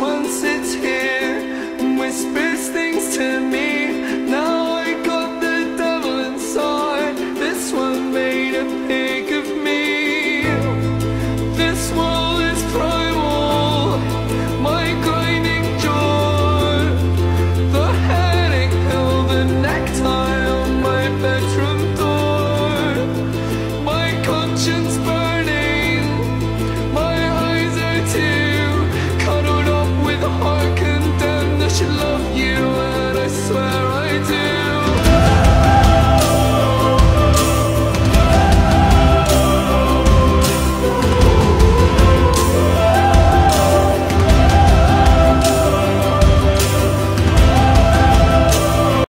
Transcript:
once it's here whispers things to me. Now I got the devil inside. This one made a pig of me. This wall is primal, my grinding jaw, the headache pill, the necktie on my bedroom door, my conscience. To.